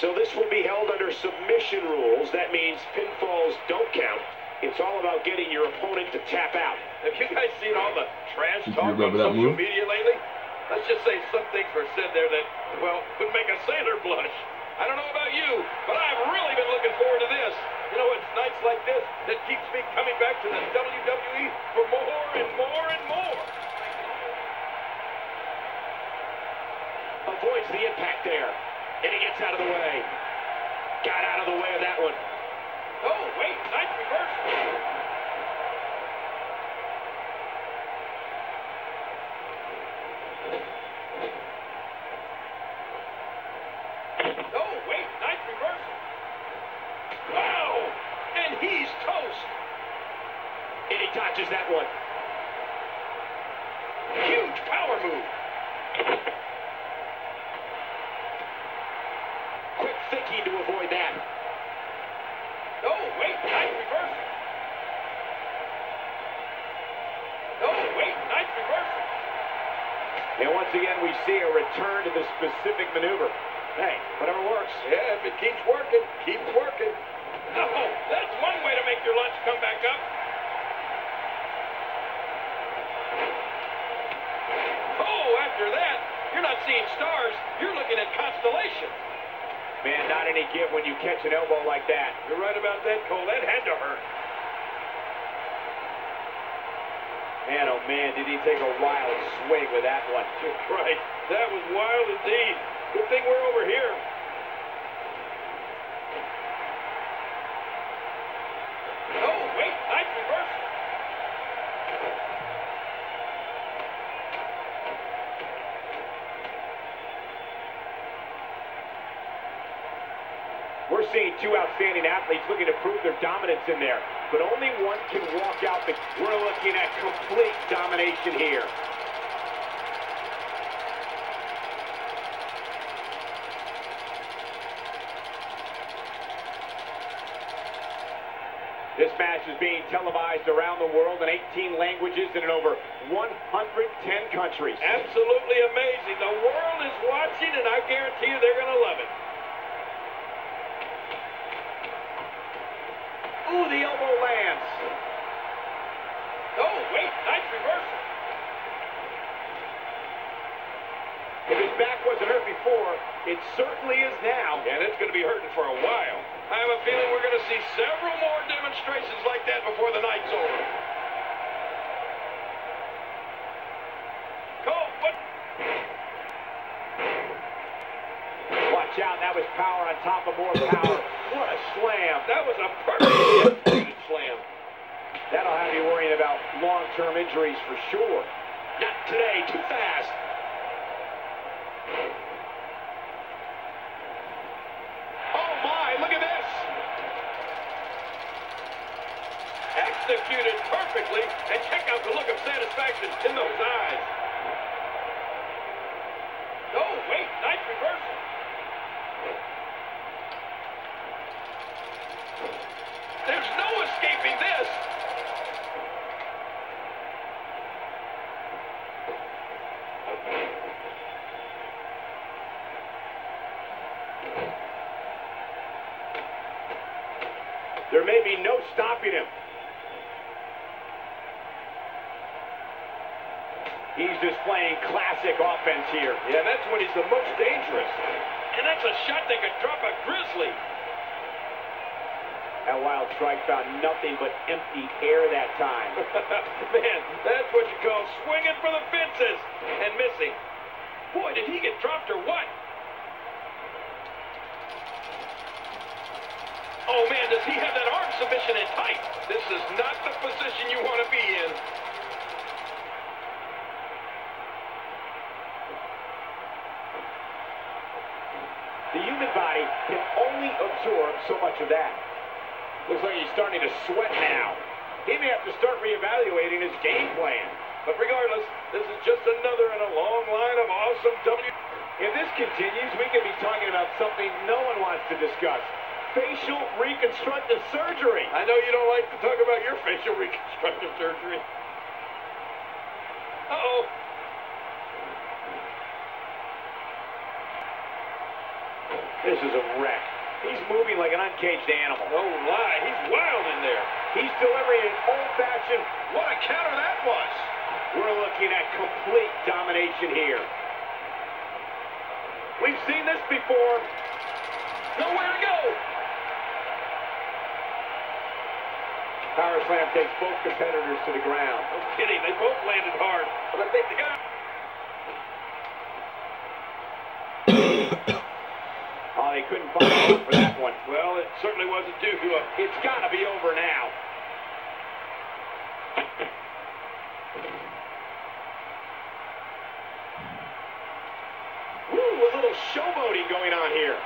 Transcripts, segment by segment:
So this will be held under submission rules. That means pinfalls don't count. It's all about getting your opponent to tap out. Have you guys seen all the trash Did you talk on remember that social move? media lately? Let's just say some things were said there that, well, would make a sailor blush. I don't know about you, but I've really been looking forward to this. You know, it's nights like this that keeps me coming back to the WWE for more and more and more. Avoids the impact there. And he gets out of the way. Got out of the way of that one. Oh, wait, nice reversal. Oh, wait, nice reversal. Wow, and he's toast. And he dodges that one. Huge power move. Quick thinking to avoid that. Oh, wait, nice reversal. Oh, wait, nice reversal. And once again, we see a return to the specific maneuver. Hey, whatever works. Yeah, if it keeps working. Oh, that's one way to make your lunch come back up. Oh, after that, you're not seeing stars, you're looking at constellations. Man, not any give when you catch an elbow like that. You're right about that, Cole. That had to hurt. Man, oh man, did he take a wild swing with that one. Just right. That was wild indeed. Good thing we're over here. Oh, wait, nice reversal. We're seeing two outstanding athletes looking to prove their dominance in there. But only one can walk out the... We're looking at complete domination here. This match is being televised around the world in 18 languages and in over 110 countries. Absolutely amazing. The world is watching, and I guarantee you they're going to love it. Ooh, the elbow lands. Oh, wait, nice reversal. If his back wasn't hurt before, it certainly is now. And it's going to be hurting for a while. I have a feeling we're going to see several more demonstrations like that before the night's over. Cole, what? Watch out, that was power on top of more power. What a slam. That was a perfect slam. That'll have you worrying about long-term injuries for sure. Not today, too fast. Oh my, look at this. Executed perfectly, and check out the look of satisfaction in those eyes. Oh, wait, nice reversal. There's no escaping this. There may be no stopping him. He's displaying classic offense here. Yeah, that's when he's the most dangerous. And that's a shot that could drop a grizzly. That wild strike found nothing but empty air that time. Man, that's what you call swinging for the fences and missing. Boy, did he get dropped or what? Oh, man, does he have that arm submission in tight? This is not the position you want to be in. The human body can only absorb so much of that. Looks like he's starting to sweat now. He may have to start reevaluating his game plan. But regardless, this is just another in a long line of awesome W. If this continues, we could be talking about something no one wants to discuss. Facial reconstructive surgery. I know you don't like to talk about your facial reconstructive surgery. Uh-oh. This is a wreck. He's moving like an uncaged animal. Oh, no lie, he's wild in there. He's delivering an old-fashioned... What a counter that was. We're looking at complete domination here. We've seen this before. Nowhere to go. Power slam takes both competitors to the ground. No kidding, they both landed hard. But I think the guy... Out for that one. Well, it certainly wasn't due to a... It's got to be over now. Woo, a little showboating going on here.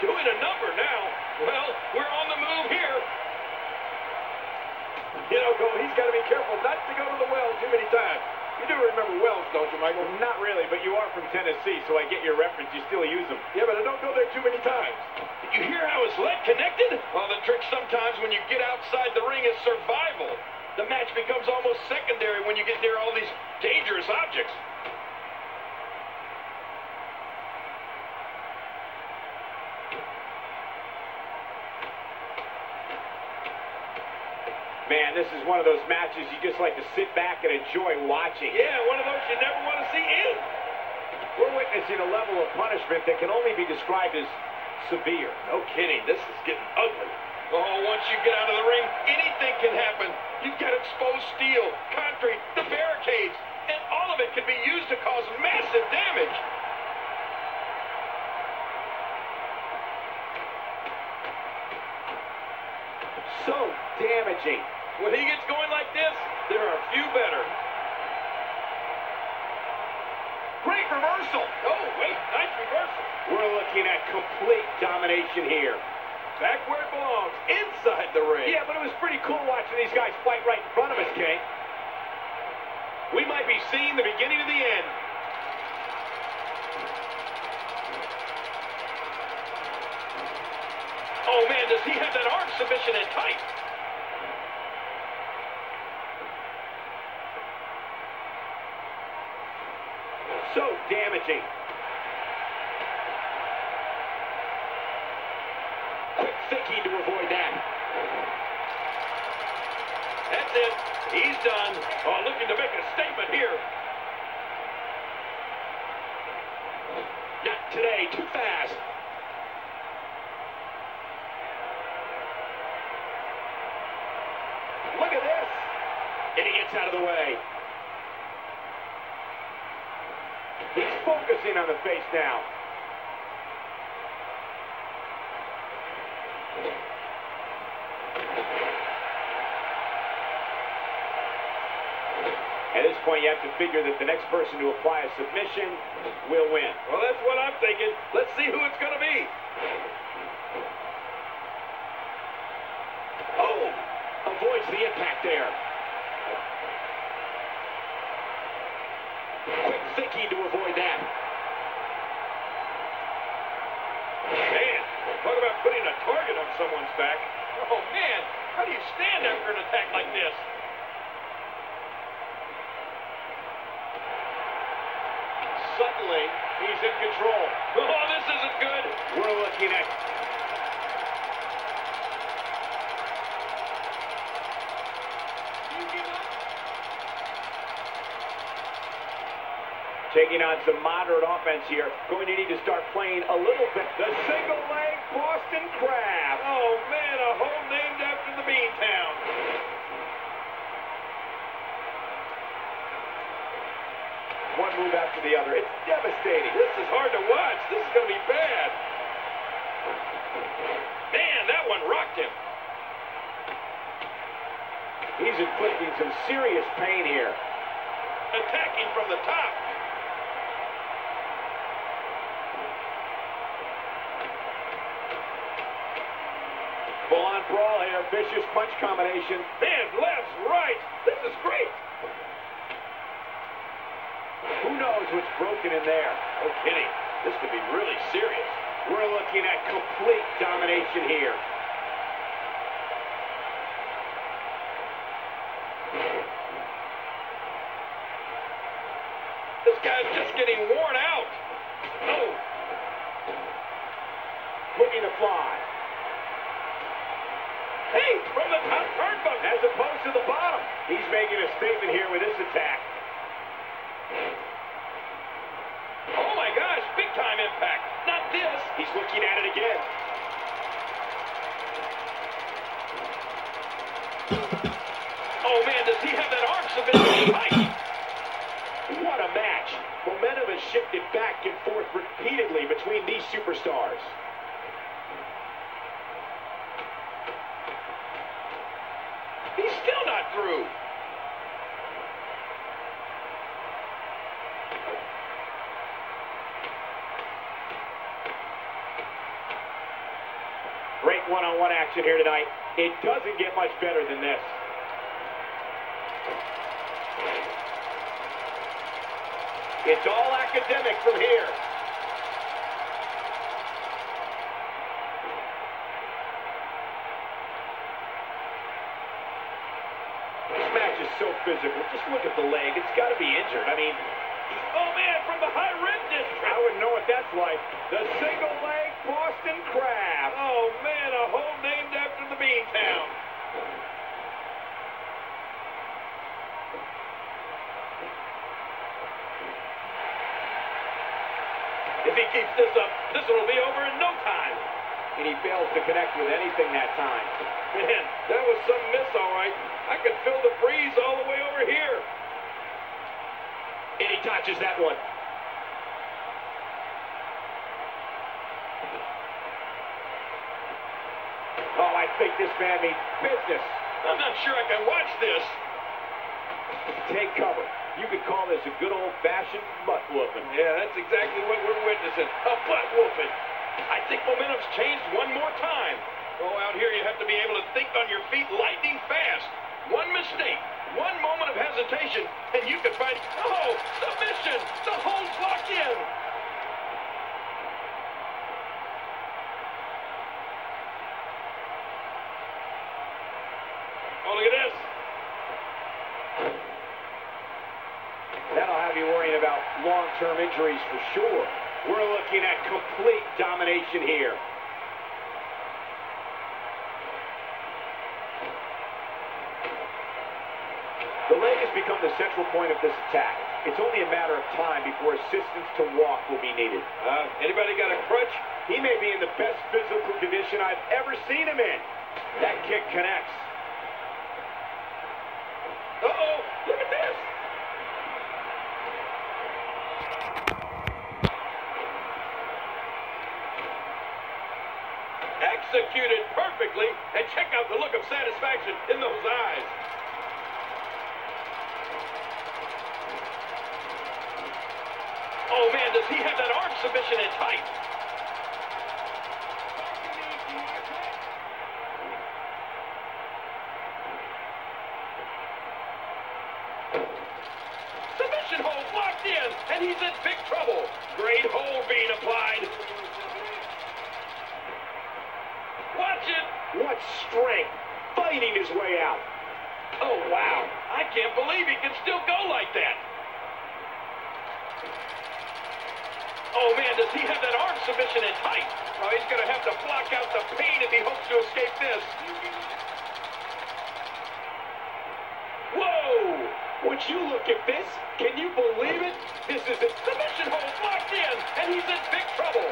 Doing a number now. Well, we're on the move here. You know, Cole, he's got to be careful not to go to the well too many times. You do remember wells, don't you, Michael? Not really, but you are from Tennessee, so I get your reference. You still use them. Yeah, but I don't go there too many times. Did you hear how his leg connected? Well, the trick sometimes when you get outside the ring is survival. The match becomes almost secondary when you get near all these dangerous objects. Man, this is one of those matches you just like to sit back and enjoy watching. Yeah, one of those you never want to see end. We're witnessing a level of punishment that can only be described as severe. No kidding, this is getting ugly. Oh, once you get out of the ring, anything can happen. You've got exposed steel, concrete, the barricades, and all of it can be used to cause massive damage. So damaging. When he gets going like this, there are a few better. Great reversal. Oh, wait, nice reversal. We're looking at complete domination here. Back where it belongs, inside the ring. Yeah, but it was pretty cool watching these guys fight right in front of us, King. We might be seeing the beginning of the end. Oh, man, does he have that arm submission in tight? So damaging. Quick thinking to avoid that. That's it. He's done. Oh, looking to make a statement here. Not today, too fast. Look at this. And he gets out of the way. He's focusing on the face now. At this point, you have to figure that the next person to apply a submission will win. Well, that's what I'm thinking. Let's see who it's going to be. Oh! Avoids the impact there. Quick thinking to avoid that. Man, talk about putting a target on someone's back. Oh, man, how do you stand after an attack like this? Suddenly, he's in control. Oh, this isn't good. We're looking at taking on some moderate offense here. Going to need to start playing a little bit. The single leg Boston Crab. Oh, man, a hole named after the Beantown. One move after the other. It's devastating. This is hard to watch. This is going to be bad. Man, that one rocked him. He's inflicting some serious pain here. Attacking from the top. Full-on brawl here. Vicious punch combination. Man, left, right. This is great. Who knows what's broken in there? No kidding. This could be really serious. We're looking at complete domination here. This guy's just getting worn out. Oh. fly. Hey, from the top turnbuckle. As opposed to the bottom. He's making a statement here with this attack. Oh my gosh, big time impact. Not this. He's looking at it again. Oh man, does he have that arm submission tight? What a match. Momentum has shifted back and forth repeatedly between these superstars. He's still not through. Great one-on-one action here tonight. It doesn't get much better than this. It's all academic from here. This match is so physical. Just look at the leg. It's got to be injured. I mean, Oh man, from the high district. Wouldn't know what that's like. The single leg Boston Crab. Oh man, a hole named after the Beantown. If he keeps this up, this one will be over in no time. And he fails to connect with anything that time. Man, that was some miss, all right. I could feel the breeze all the way over here. And he touches that one. Oh, I think this man means business. I'm not sure I can watch this. Take cover. You could call this a good old-fashioned butt whooping. Yeah, that's exactly what we're witnessing. A butt whooping. I think momentum's changed one more time. Oh, out here you have to be able to think on your feet lightning fast. One mistake, one moment of hesitation, and you could find, oh, submission. The hold's locked in. Oh, look at this. That'll have you worrying about long-term injuries for sure. We're looking at complete domination here. The leg has become the central point of this attack. It's only a matter of time before assistance to walk will be needed. Uh, anybody got a crutch? He may be in the best physical condition I've ever seen him in. That kick connects. Uh-oh, look at this. Executed perfectly, and check out the look of satisfaction in those eyes. Oh man, does he have that arm submission in tight? Submission hold locked in, and he's in big trouble. Great hold being applied. Watch it. What strength! Fighting his way out. Oh, wow. I can't believe he can still go like that. Oh, man, does he have that arm submission in tight? Oh, he's going to have to block out the pain if he hopes to escape this. Whoa! Would you look at this? Can you believe it? This is it. Submission hold locked in, and he's in big trouble.